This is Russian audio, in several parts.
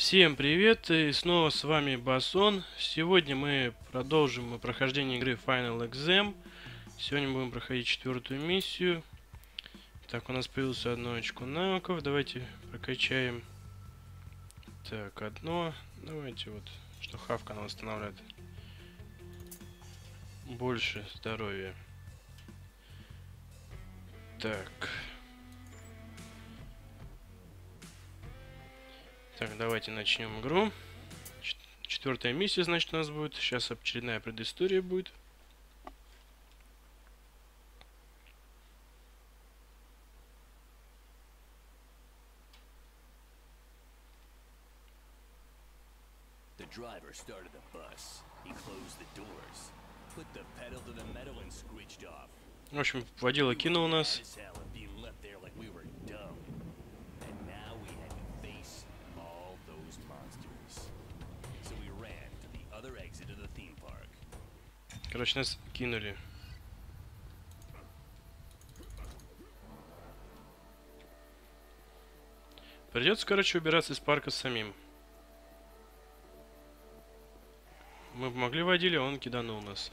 Всем привет, и снова с вами Басон. Сегодня мы продолжим прохождение игры Final Exam. Сегодня будем проходить четвертую миссию. Так, у нас появилось одно очко навыков. Давайте прокачаем. Так, одно. Давайте вот, что хавка она восстанавливает. Больше здоровья. Так. Так, давайте начнем игру. Четвертая миссия, значит, у нас будет. Сейчас очередная предыстория будет. Driver started the bus. He closed the doors, put the pedal to the metal and screeched off. В общем, водила кинул нас. Короче, нас кинули. Придется, короче, убираться из парка самим. Мы помогли водили, а он киданул нас.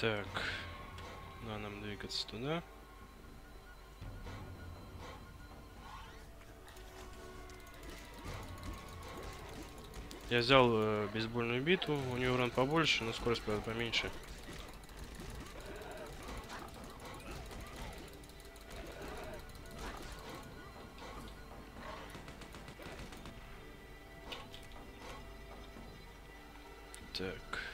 Так. Надо нам двигаться туда. Я взял э, бейсбольную биту, у нее урон побольше, но скорость, правда, поменьше. Так.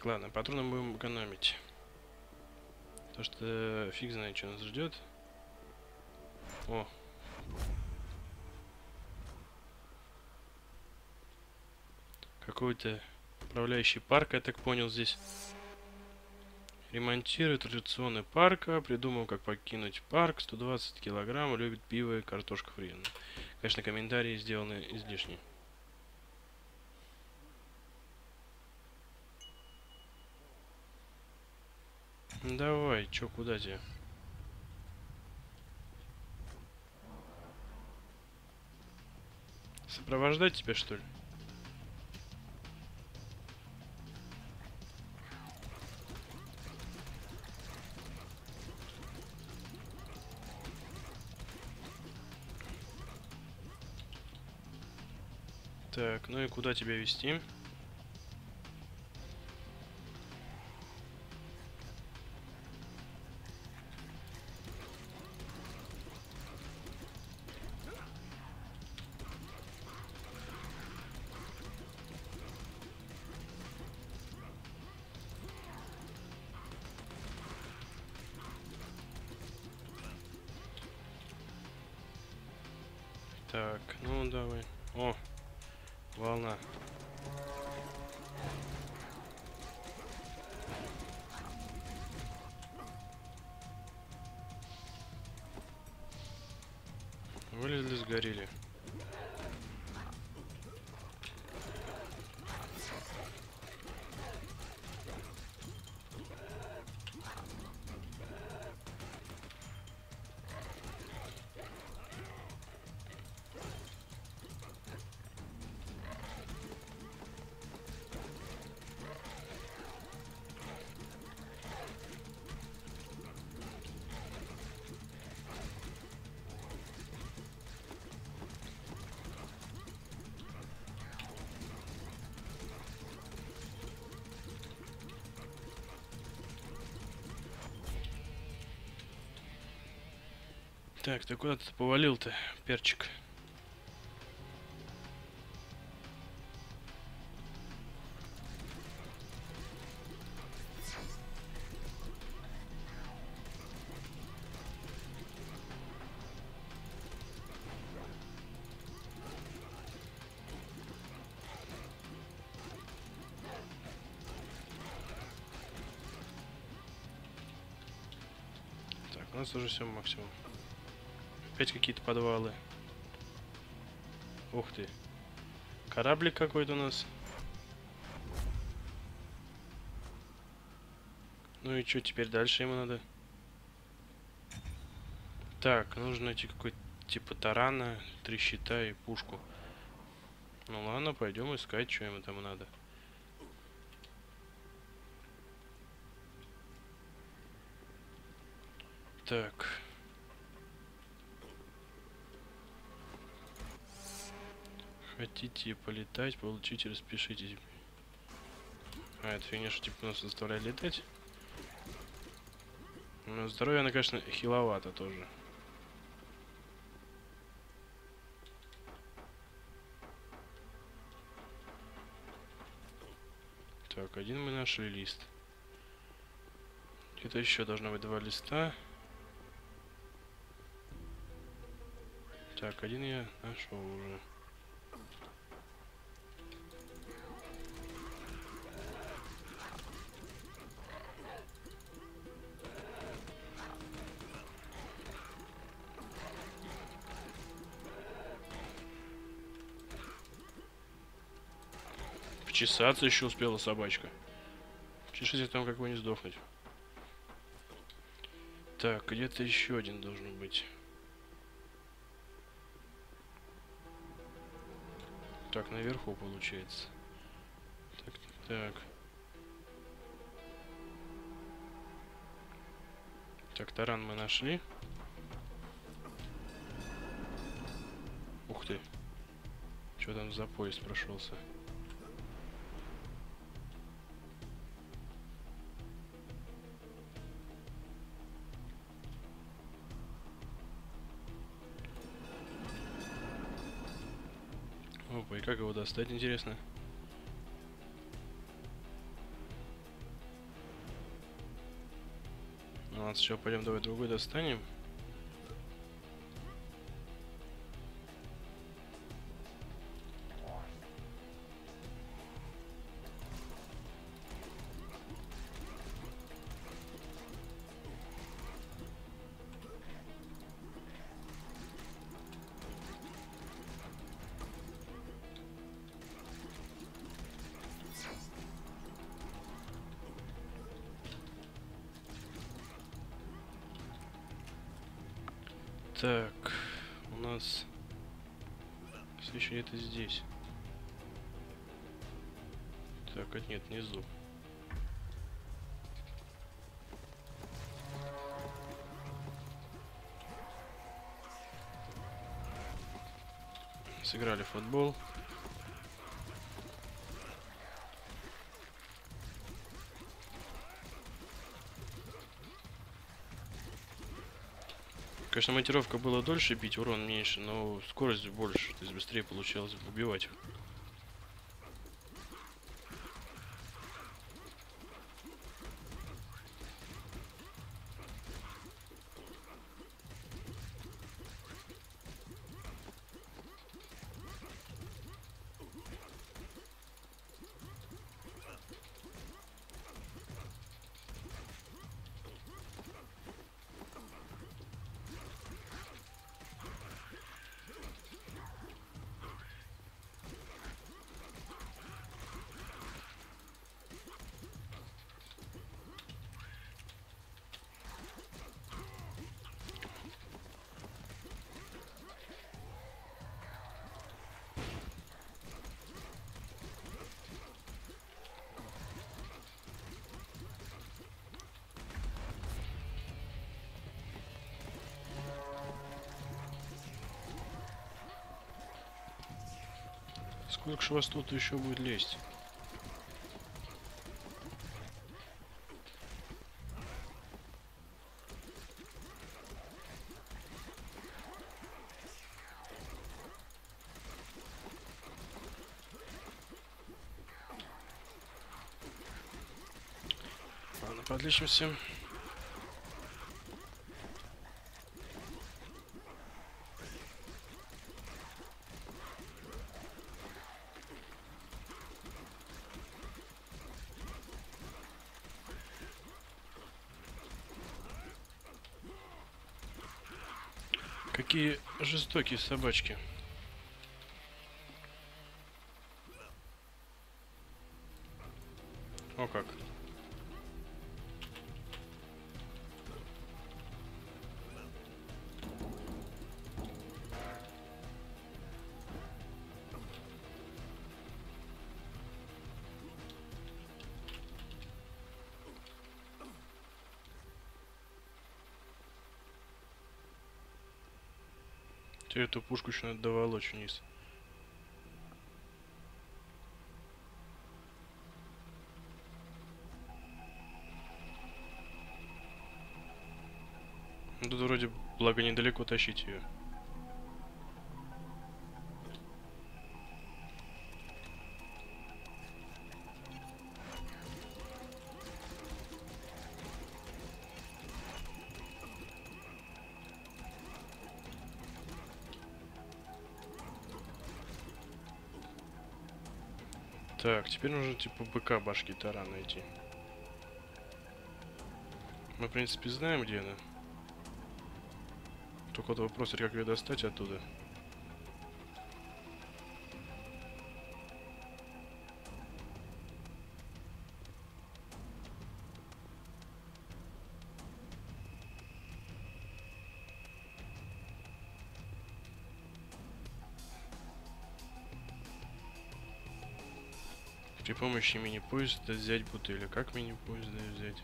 Так, ладно, патроны будем экономить. Потому что фиг знает, что нас ждет. О. Какой-то управляющий парк, я так понял, здесь. Ремонтирует традиционный парк, а придумал, как покинуть парк. 120 килограмм, любит пиво и картошка фри. Конечно, комментарии сделаны излишне. Давай, чё, куда тебе? Сопровождать тебя, что ли? Так, ну и куда тебя вести? Сгорели. Так, ты куда ты повалил-то, перчик? Так, у нас уже все максимум. Опять какие-то подвалы. Ух ты. Кораблик какой-то у нас. Ну и что теперь дальше ему надо? Так, нужно найти какой-то типа тарана, три щита и пушку. Ну ладно, пойдем искать, что ему там надо. Так. Хотите полетать, получите, распишитесь. А, это что типа нас заставляет летать. Ну, здоровье, она, конечно, хиловато тоже. Так, один мы нашли лист. Где-то еще должно быть два листа. Так, один я нашел уже. Чесаться еще успела собачка. Чешите там как бы не сдохнуть. Так, где-то еще один должен быть. Так, наверху получается. Так, так, так. Так, таран мы нашли. Ух ты. Что там за поезд прошелся? Достать, интересно? Ну ладно, сначала пойдем давай другой достанем. Еще где-то здесь. Так, а нет, внизу. Сыграли в футбол. Конечно, монтировка была дольше бить, урон меньше, но скорость больше, то есть быстрее получалось убивать Сколько же вас тут еще будет лезть? Ладно. Какие жестокие собачки. Эту пушку еще надо доволочь вниз. Тут вроде, благо, недалеко тащить ее. Так, теперь нужно типа быка башки тара найти. Мы, в принципе, знаем, где она. Только вот вопрос, как ее достать оттуда. Помощи мини-поезда взять бутыли. Как мини-поезда взять?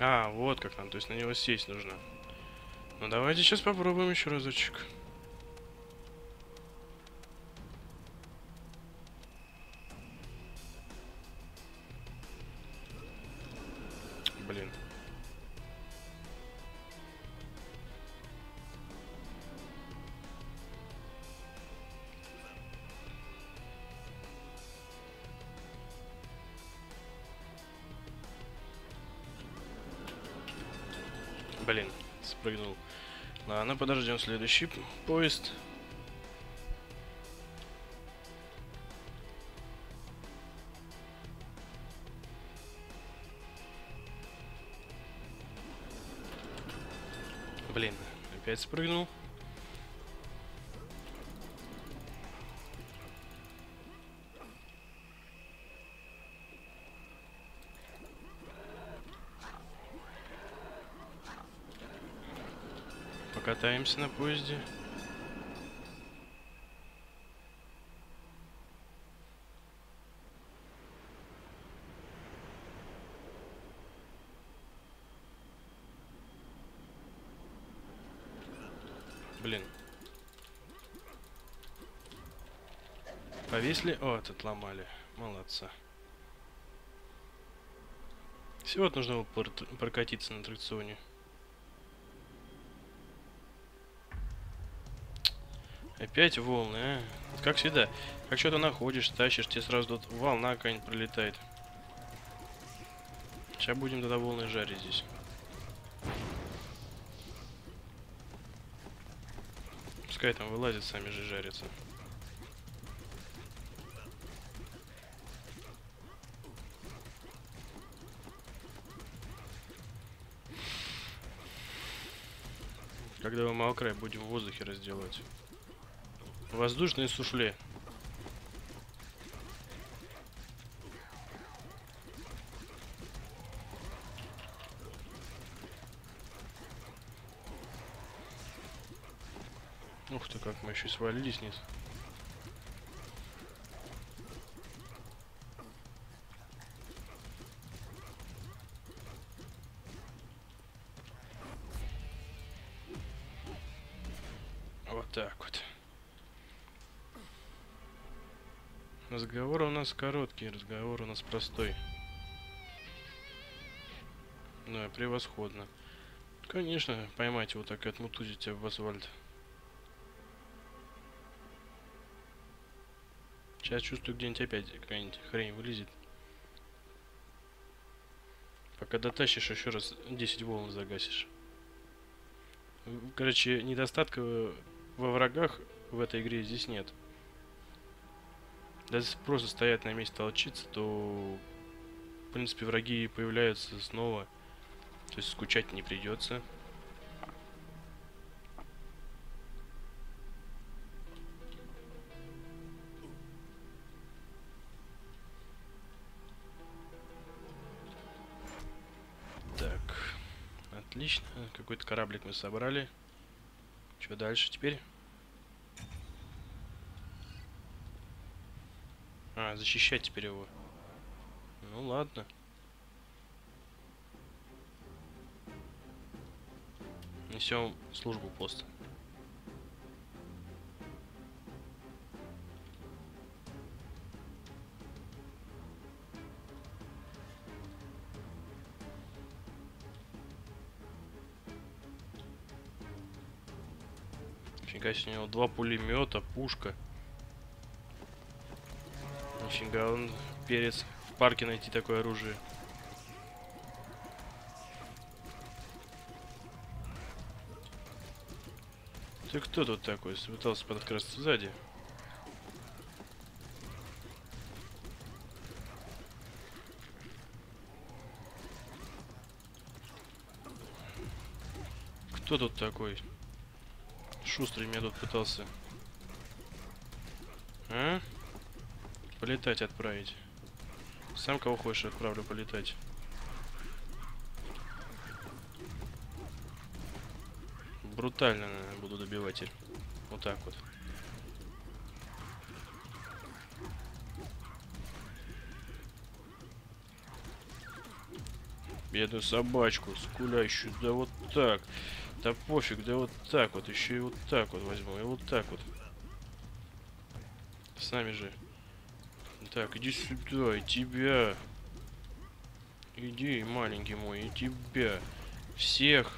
А, вот как нам, то есть на него сесть нужно. Ну давайте сейчас попробуем еще разочек. Блин, спрыгнул. Ладно, подождем следующий поезд. Блин, опять спрыгнул. Покатаемся на поезде. Блин. Повесили? О, этот ломали. Молодца. Всего нужно было прокатиться на аттракционе. Опять волны, а? Вот Как всегда. Как что-то находишь, тащишь, тебе сразу тут волна какая-нибудь пролетает. Сейчас будем тогда волны жарить здесь. Пускай там вылазят, сами же жарятся. Когда мы мокрое будем в воздухе разделывать. Воздушное суфле. Ух ты, как мы еще свалились вниз. Разговор у нас короткий, разговор у нас простой. Да, превосходно. Конечно, поймать его так и отмутузить в асфальт. Сейчас чувствую, где-нибудь опять какая-нибудь хрень вылезет. Пока дотащишь, еще раз 10 волн загасишь. Короче, недостатка во врагах в этой игре здесь нет. Даже если просто стоять на месте толчиться, то в принципе враги появляются снова. То есть скучать не придется. Так. Отлично. Какой-то кораблик мы собрали. Что дальше теперь? А, защищать теперь его. Ну ладно. Несем службу поста. Себе, у него два пулемета, пушка. Нифига, он перец в парке найти такое оружие. Ты кто тут такой? Пытался подкрасться сзади. Кто тут такой? Шустрый меня тут пытался. А? Полетать отправить. Сам кого хочешь отправлю полетать. Брутально наверное, буду добивать. Вот так вот. Бедную собачку, скулящую, да вот так. Да пофиг, да вот так вот, еще и вот так вот возьму, и вот так вот. С нами же. Так, иди сюда, и тебя. Иди, маленький мой, и тебя. Всех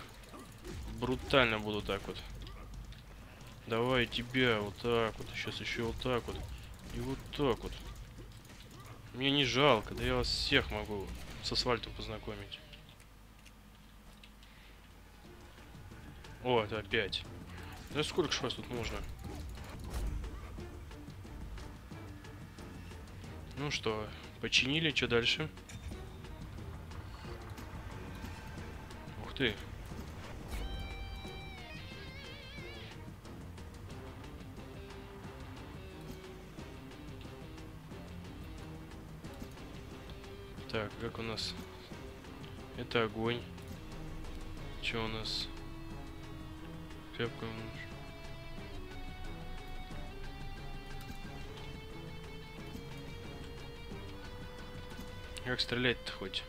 брутально буду так вот. Давай тебя, вот так вот. Сейчас еще вот так вот. И вот так вот. Мне не жалко, да я вас всех могу с асфальтом познакомить. О, это опять. Да сколько ж вас тут нужно? Ну что, починили, что дальше? Ух ты. Так, как у нас? Это огонь. Что у нас? Крепко. Как стрелять-то хоть?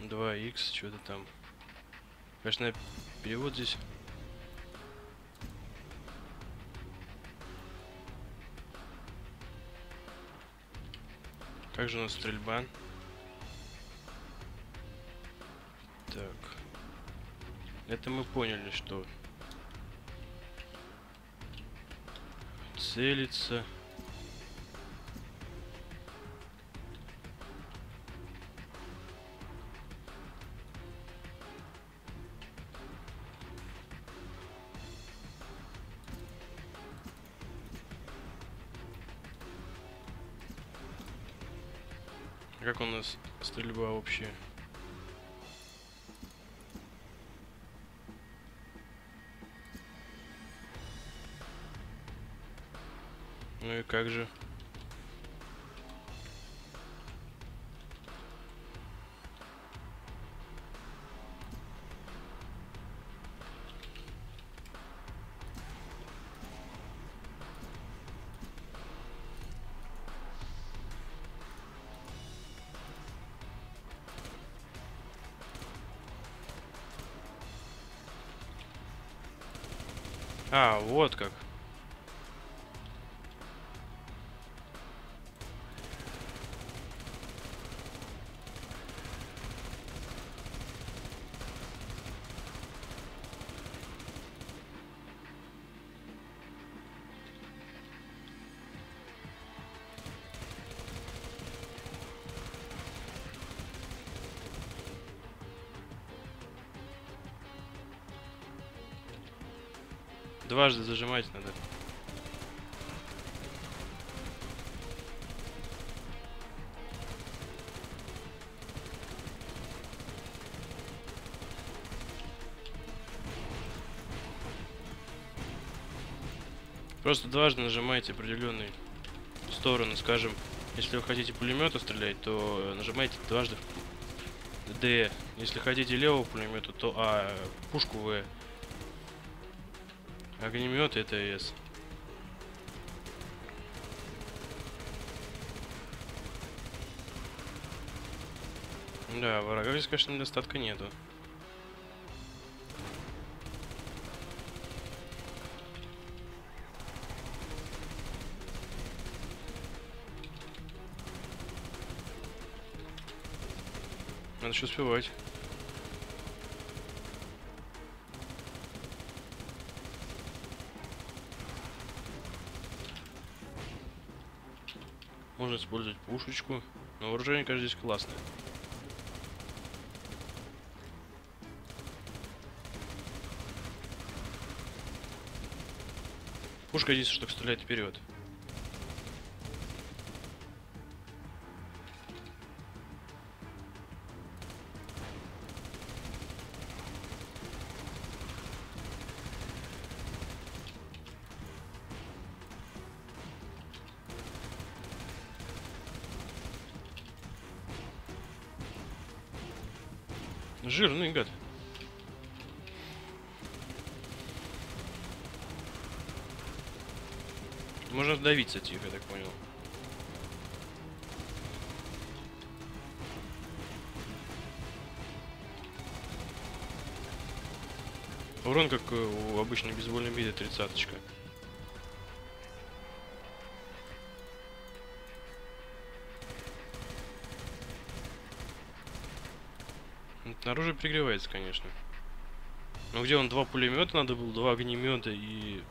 Два икс, что-то там. Конечно, перевод здесь. Как же у нас стрельба? Так. Это мы поняли, что целиться. Как у нас стрельба вообще? Ну и как же? А, вот как. Дважды зажимать надо. Просто дважды нажимаете определенные стороны, скажем, если вы хотите пулемета стрелять, то нажимайте дважды D. Если хотите левого пулемета, то А, пушку В. Огнемет это S. Да, врага здесь, конечно, недостатка нету. Надо еще успевать. Можно использовать пушечку. Но вооружение, конечно, здесь классное. Пушка здесь, чтобы стрелять вперед. Жирный гад. Можно давиться тихо, я так понял. Урон как э, у обычной бейсбольной биты тридцаточка. Оружие пригревается, конечно. Но где он два пулемета надо было, два огнемета и...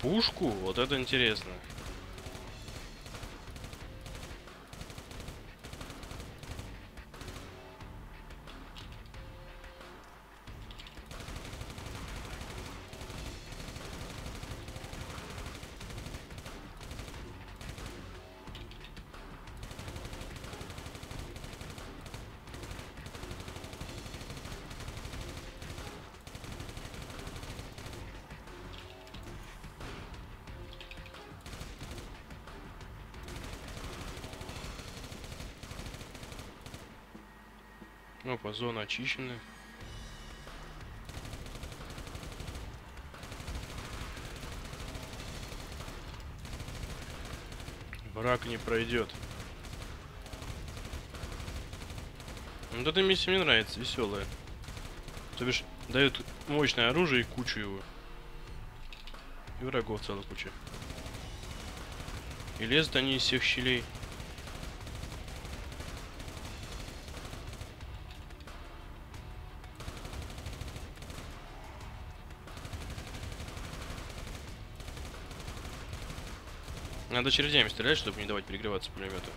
Пушку? Вот это интересно. Опа, зона очищена. Враг не пройдет. Вот эта миссия мне нравится, веселая. То бишь, дает мощное оружие и кучу его. И врагов целая куча. И лезут они из всех щелей. Надо очередями стрелять, чтобы не давать перегреваться пулемету.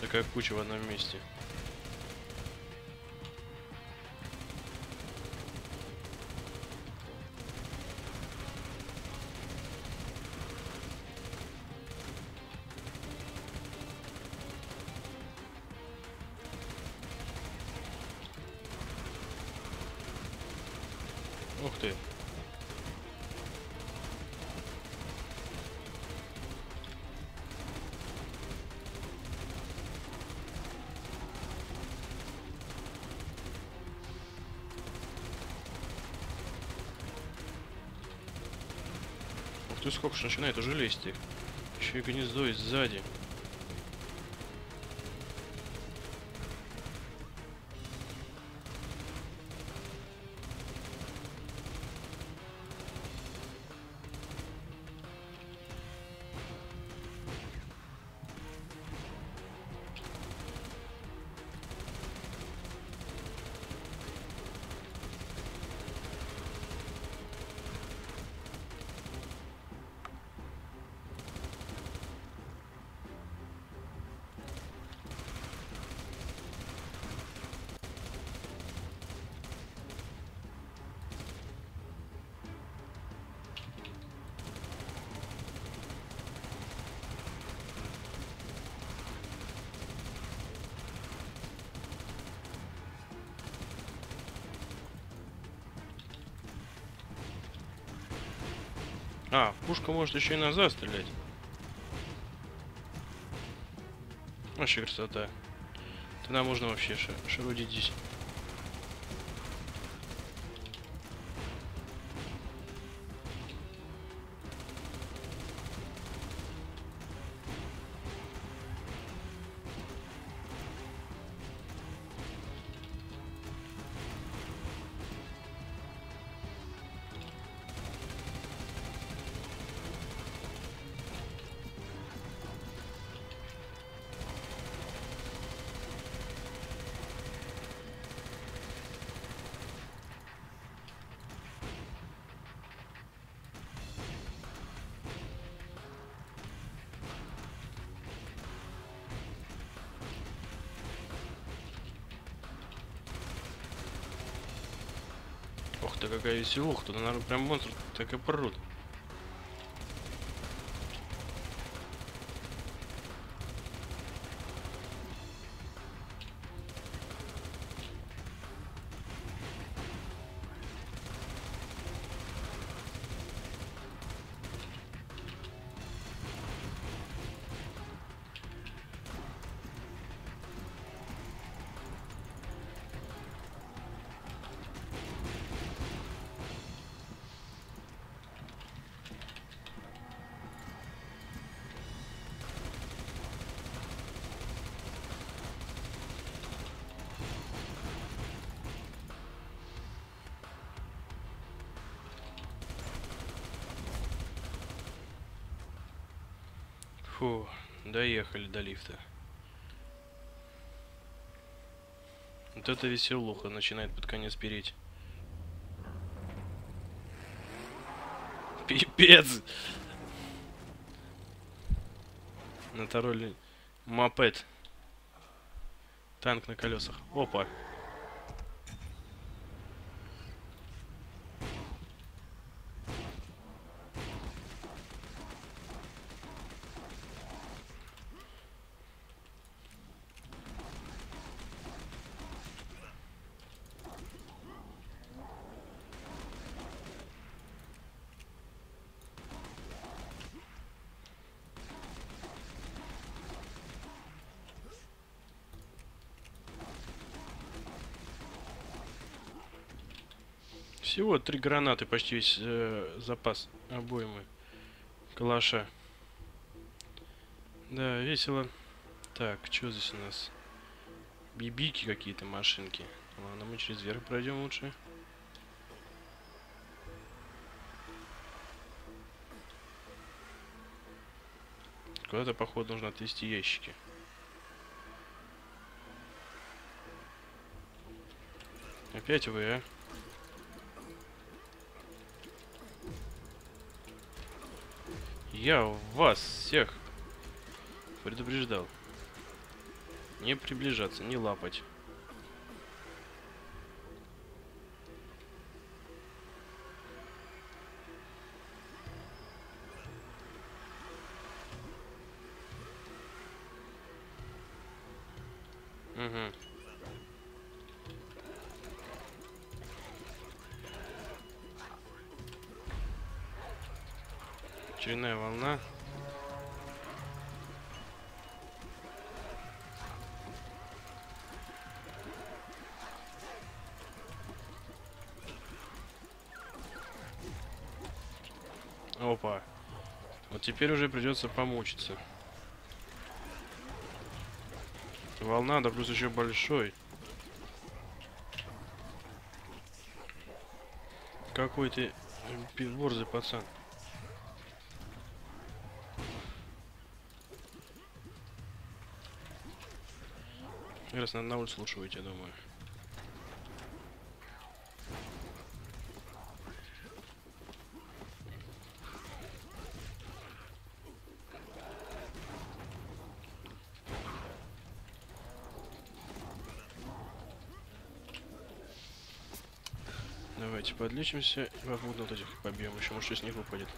Такая куча в одном месте. Сколько же начинает уже лезть их. Еще и гнездо есть сзади. А, пушка может еще и назад стрелять. Вообще красота. Тогда можно вообще ша шарудить здесь. Какая веселуха, туда, наверное, прям монстр так и прут. Фу, доехали до лифта. Вот это веселуха начинает под конец переть. Пипец! На роли мопед. Танк на колесах. Опа. Всего три гранаты, почти весь э, запас обоймы калаша. Да, весело. Так, что здесь у нас? Бибики какие-то, машинки. Ладно, мы через верх пройдем лучше. Куда-то, походу, нужно отвезти ящики. Опять вы, а? Я вас всех предупреждал. Не приближаться, не лапать. Очередная волна. Опа. Вот теперь уже придется помучиться. Волна, да плюс еще большой. Какой ты э, борзый пацан. Как раз на улицу лучше выйти, я думаю. Давайте подлечимся и попутно вот этих побьем. Еще может из них выпадет.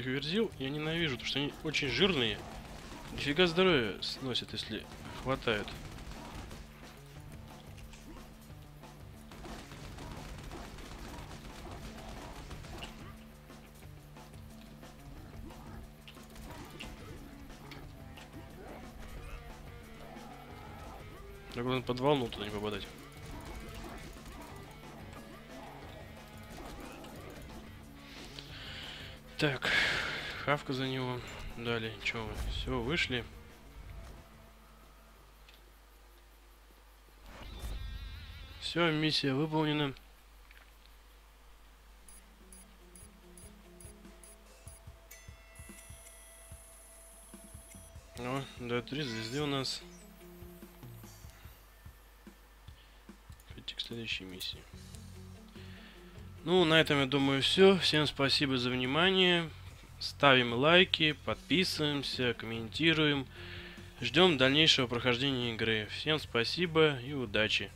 Этих верзил я ненавижу, потому что они очень жирные. Нифига здоровья сносят, если хватает. Главное под волну туда не попадать. Так, хавка за него. Далее, что мы? Все, вышли. Все, миссия выполнена. О, да, три звезды у нас. Идти к следующей миссии. Ну, на этом, я думаю, все. Всем спасибо за внимание. Ставим лайки, подписываемся, комментируем. Ждем дальнейшего прохождения игры. Всем спасибо и удачи.